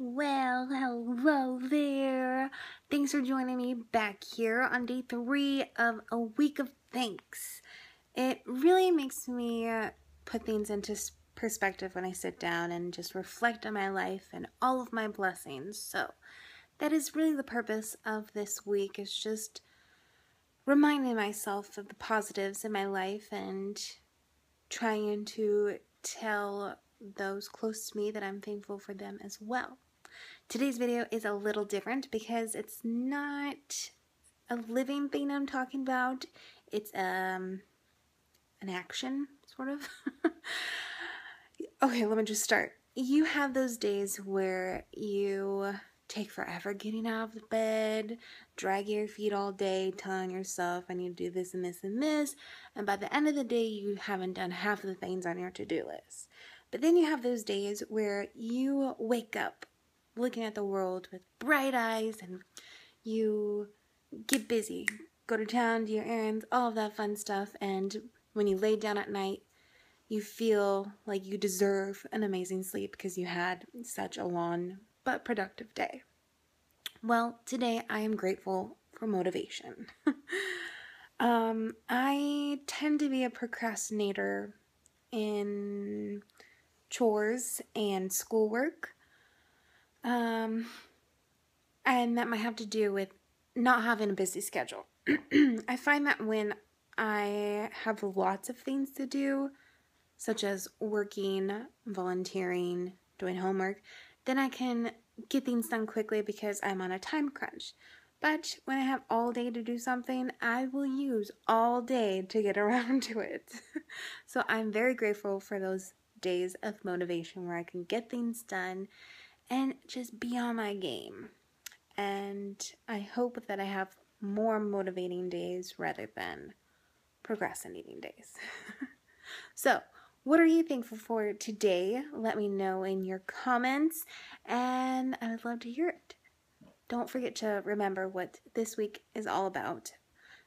Well, hello there. Thanks for joining me back here on day three of a week of thanks. It really makes me put things into perspective when I sit down and just reflect on my life and all of my blessings. So, that is really the purpose of this week is just reminding myself of the positives in my life and trying to tell those close to me that I'm thankful for them as well. Today's video is a little different because it's not a living thing I'm talking about. It's um an action, sort of. okay, let me just start. You have those days where you take forever getting out of the bed, drag your feet all day, telling yourself, I need to do this and this and this. And by the end of the day, you haven't done half of the things on your to do list. But then you have those days where you wake up looking at the world with bright eyes and you get busy, go to town, do your errands, all of that fun stuff. And when you lay down at night, you feel like you deserve an amazing sleep because you had such a long but productive day. Well, today I am grateful for motivation. um, I tend to be a procrastinator in chores and schoolwork. Um, and that might have to do with not having a busy schedule. I find that when I have lots of things to do, such as working, volunteering, doing homework, then I can get things done quickly because I'm on a time crunch. But when I have all day to do something, I will use all day to get around to it. so I'm very grateful for those days of motivation where I can get things done and just be on my game. And I hope that I have more motivating days rather than procrastinating days. so, what are you thankful for today? Let me know in your comments, and I would love to hear it. Don't forget to remember what this week is all about.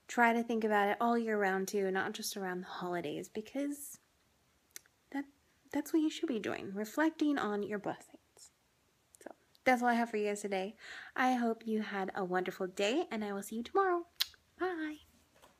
Try to think about it all year round too, not just around the holidays, because that that's what you should be doing, reflecting on your blessings that's all I have for you guys today. I hope you had a wonderful day, and I will see you tomorrow. Bye.